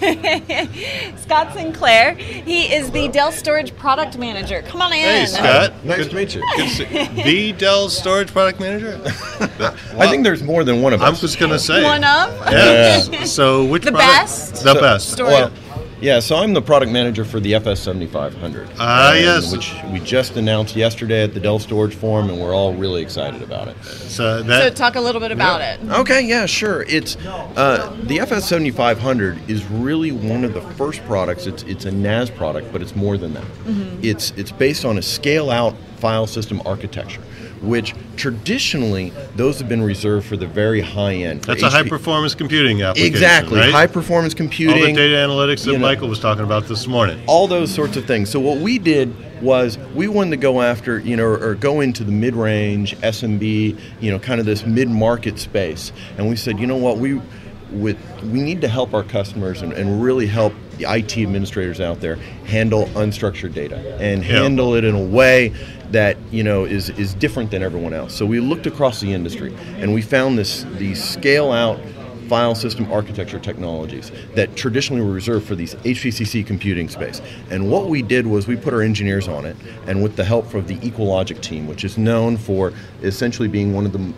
Scott Sinclair. He is the Dell Storage Product Manager. Come on in. Hey, Scott. Nice Good- to meet you. good to see- the Dell Storage Product Manager? I think there's more than one of I us. was going to say. One of? Yeah. So which The product? best? The So- best. Storage. Well, yeah, so I'm the product manager for the FS7500. Ah, and yes. Which we just announced yesterday at the Dell Storage Forum, and we're all really excited about it. So So that talk a little bit about it. Okay, yeah, sure. It's uh, the FS7500 is really one of the first products. It's it's a NAS product, but it's more than that. It's it's based on a scale-out file system architecture, which traditionally those have been reserved for the very high end. that's a high performance computing application. Exactly, right? high performance computing. All the data analytics that you know. Michael was talking about this morning. all those sorts of things. So what we did was we wanted to go after, you know, or, go into the mid-range SMB, you know, kind of this mid-market space, and we said, you know what, we with we need to help our customers and, and really help the IT administrators out there handle unstructured data and handle it in a way that you know is is different than everyone else. So we looked across the industry and we found this these scale out file system architecture technologies that traditionally were reserved for these HPCC computing space. And what we did was we put our engineers on it, and with the help of the EqualLogic team, which is known for essentially being one of the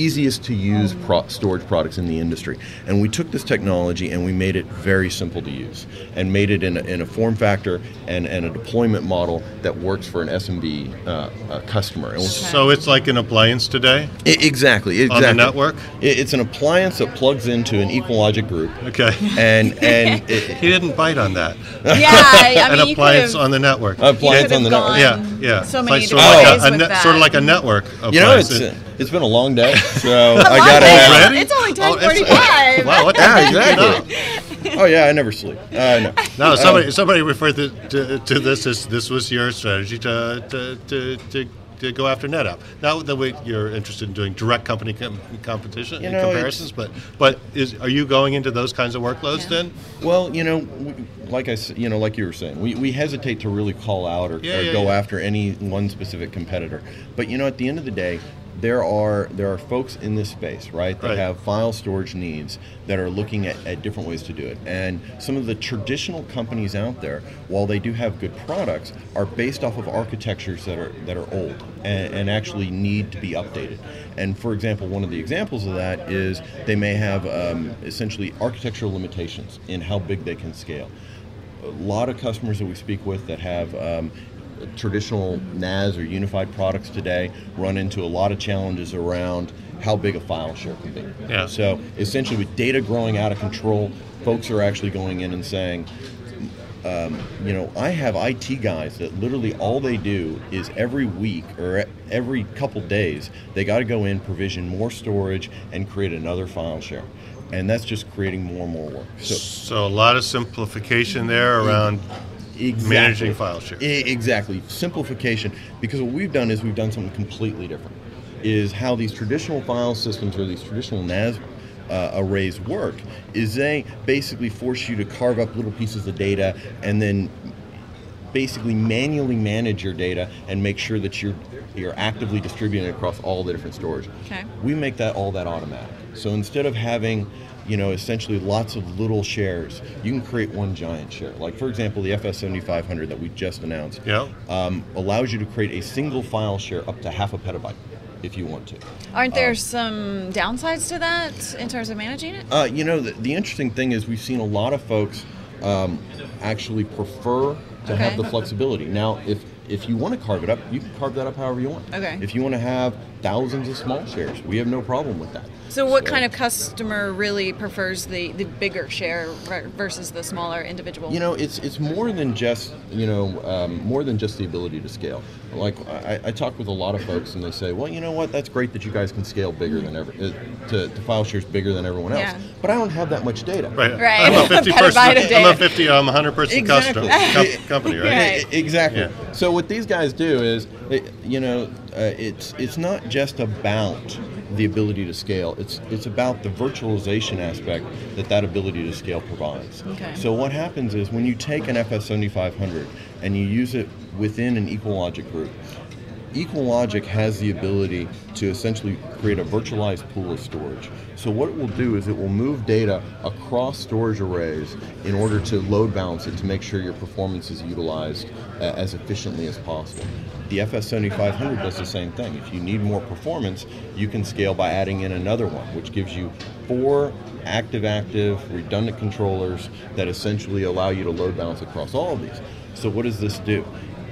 easiest to use pro- storage products in the industry. And we took this technology and we made it very simple to use and made it in a, in a form factor and, and a deployment model that works for an SMB uh, uh, customer. It was So it's like an appliance today. I- exactly, exactly. On the network? It- It's an appliance that plugs into an EqualLogic group, Okay. and and it, He didn't bite on that. Yeah, I an mean, you could appliance on the network. appliance on the network. yeah, yeah. So many like sort of like a, a with net- that. sort of like a network. You know, appliance. It's it's been a long day, so I gotta. have- It's only Oh, 10:45. Wow, what the Yeah, heck did exactly. Oh yeah, I never sleep. Uh, no. No, Uh, somebody somebody referred to, to, to this as this was your strategy to to, to, to, to go after NetApp. Not that we, you're interested in doing direct company com- competition You know, comparisons, but but is are you going into those kinds of workloads Yeah. then? Well, you know, we, like I, s- you know, like you were saying, we, we hesitate to really call out or, Yeah, or yeah, go yeah. after any one specific competitor. But you know, at the end of the day, there are there are folks in this space, right, that Right. have file storage needs that are looking at, at different ways to do it. And some of the traditional companies out there, while they do have good products, are based off of architectures that are that are old and, and actually need to be updated. And for example, one of the examples of that is they may have um, essentially architectural limitations in how big they can scale a lot of customers that we speak with that have um, traditional NAS or unified products today run into a lot of challenges around how big a file share can be. Yeah. So essentially, with data growing out of control, folks are actually going in and saying, um, you know, I have IT guys that literally all they do is every week or every couple days, they got to go in, provision more storage, and create another file share. And that's just creating more and more work. So So a lot of simplification there around Exactly. managing file share. Exactly. Simplification. Because what we've done is we've done something completely different. Is how these traditional file systems or these traditional NAS uh, arrays work. Is they basically force you to carve up little pieces of data and then basically manually manage your data and make sure that you're you're actively distributing it across all the different stores. Okay. We make that all that automatic. So instead of having, you know, essentially lots of little shares, you can create one giant share. Like for example, the FS7500 that we just announced Yeah. um, allows you to create a single file share up to half a petabyte if you want to. Aren't there some downsides to that in terms of managing it? Uh, you know, the, the interesting thing is we've seen a lot of folks um, actually prefer to have the flexibility. Now, if if you want to carve it up, you can carve that up however you want. Okay. If you want to have thousands of small shares, we have no problem with that. So, what kind of customer really prefers the, the bigger share versus the smaller individual? You know, it's it's more than just you know um, more than just the ability to scale. Like I, I talk with a lot of folks, and they say, "Well, you know what? That's great that you guys can scale bigger than ever uh, to, to file shares bigger than everyone else." Yeah. But I don't have that much data. Right. Right. I'm a 50 person. I'm a data. 50. I'm a 100 person Exactly. custom company, right? Right. Exactly. Yeah. So what these guys do is, you know, uh, it's it's not just about the ability to scale. It's it's about the virtualization aspect that that ability to scale provides. Okay. So what happens is when you take an FS7500 and you use it within an EqualLogic group, EqualLogic has the ability to essentially create a virtualized pool of storage. So what it will do is it will move data across storage arrays in order to load balance it to make sure your performance is utilized uh, as efficiently as possible. The FS7500 does the same thing. If you need more performance, you can scale by adding in another one, which gives you four active-active redundant controllers that essentially allow you to load balance across all of these. So what does this do?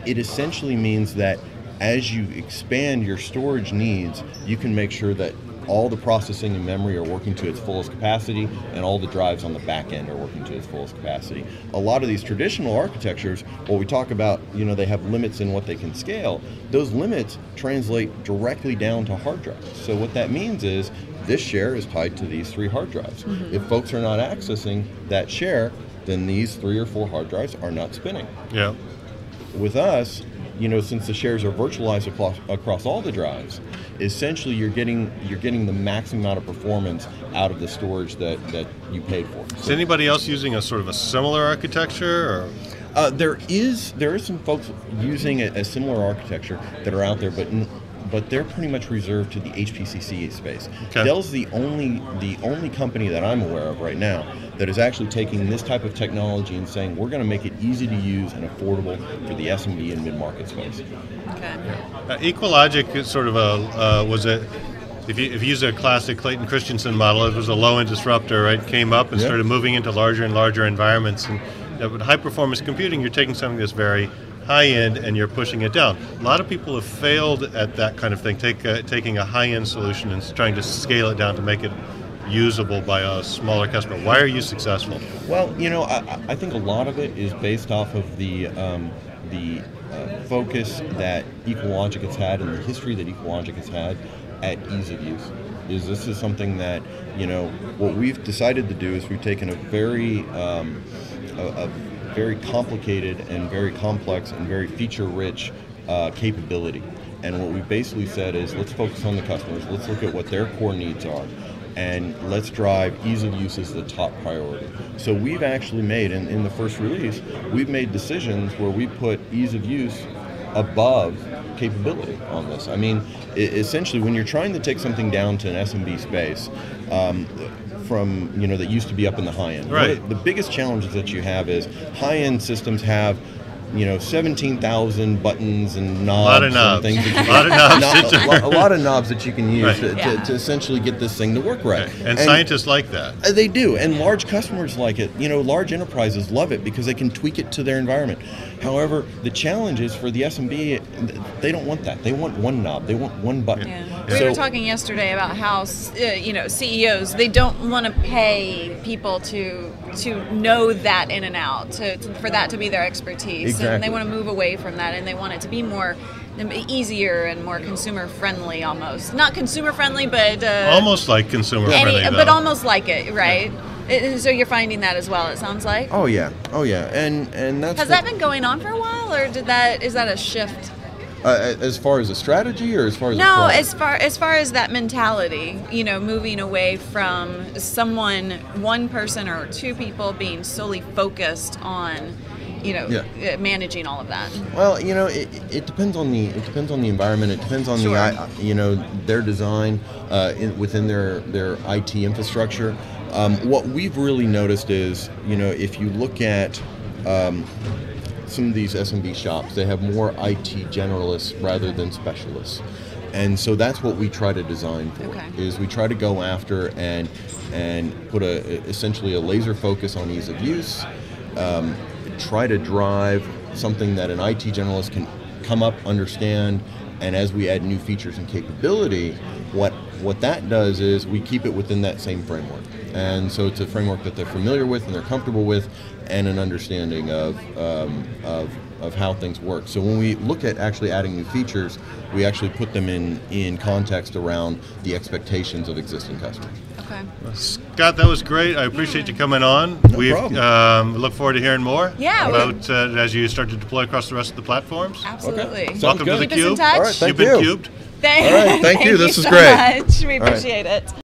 It essentially means that as you expand your storage needs, you can make sure that all the processing and memory are working to its fullest capacity and all the drives on the back end are working to its fullest capacity. A lot of these traditional architectures, while we talk about, you know, they have limits in what they can scale, those limits translate directly down to hard drives. So what that means is this share is tied to these three hard drives. Mm-hmm. If folks are not accessing that share, then these three or four hard drives are not spinning Yeah. With us, you know, since the shares are virtualized across, across all the drives, essentially you're getting you're getting the maximum amount of performance out of the storage that, that you paid for. Is anybody else using a sort of a similar architecture? Or? Uh, there is there are some folks using a, a similar architecture that are out there, but n- but they're pretty much reserved to the HPCC space. Okay. Dell's the only the only company that I'm aware of right now that is actually taking this type of technology and saying we're going to make it easy to use and affordable for the SMB and mid market space. Okay. Uh, EqualLogic is sort of a uh, was a if you if you use a classic Clayton Christensen model, it was a low end disruptor, right? Came up and Yeah. started moving into larger and larger environments. And uh, with high performance computing, you're taking something that's very high end and you're pushing it down. A lot of people have failed at that kind of thing, take uh, taking a high end solution and trying to scale it down to make it usable by a smaller customer. Why are you successful? Well, you know, I, I- think a lot of it is based off of the um, the uh, focus that EqualLogic has had and the history that EqualLogic has had at ease of use. Is this is something that you know what we've decided to do is we've taken a very um, a, a very complicated and very complex and very feature-rich uh, capability. And what we basically said is let's focus on the customers. Let's look at what their core needs are and let's drive ease of use as the top priority. So we've actually made, in, in the first release, we've made decisions where we put ease of use above capability on this. I mean, essentially, when you're trying to take something down to an SMB space, um, from you know that used to be up in the high end. Right. Of The biggest challenges that you have is high end systems have. You know, seventeen thousand buttons and knobs, lot of and knobs. things. that you A lot of knobs Not- a, lot, a lot of knobs that you can use Right. to, Yeah. to, to essentially get this thing to work right. And, scientists like that. Uh, They do, and large customers like it. You know, large enterprises love it because they can tweak it to their environment. However, the challenge is for the SMB, they don't want that. They want one knob. They want one button. Yeah. Yeah. We were talking yesterday about how uh, you know CEOs they don't want to pay people to to know that in and out to, to- for that to be their expertise. And they want to move away from that and they want it to be more easier and more consumer friendly almost. Not consumer friendly but uh, Almost like consumer any, friendly, though. but almost like it right? It- so you're finding that as well it sounds like? Oh yeah, oh yeah, and and that's has that been going on for a while or did that is that a shift uh, as far as a strategy or as far as No, as far as far as that mentality, you know, moving away from someone, one person or two people being solely focused on, you know, Yeah. uh, managing all of that. Well, you know, it, it depends on the it depends on the environment. It depends on Sure. the you know their design uh, in, within their their IT infrastructure. Um, what we've really noticed is, you know, if you look at um, some of these SMB shops, they have more IT generalists rather than specialists. And so that's what we try to design for. Okay. Is we try to go after and and put a essentially a laser focus on ease of use, um, try to drive something that an IT generalist can come up, understand, and as we add new features and capability, what what that does is we keep it within that same framework. And so it's a framework that they're familiar with and they're comfortable with, and an understanding of um, of of how things work. So when we look at actually adding new features, we actually put them in in context around the expectations of existing customers. Okay. Scott, that was great. I appreciate you coming on. No we um, look forward to hearing more Yeah, about uh, as you start to deploy across the rest of the platforms. Absolutely. Sounds Welcome good. to the Keep us in Cube. touch. All right, thank You've been cubed. Thank, All right, thank you. This is so great. much. We All right. appreciate it.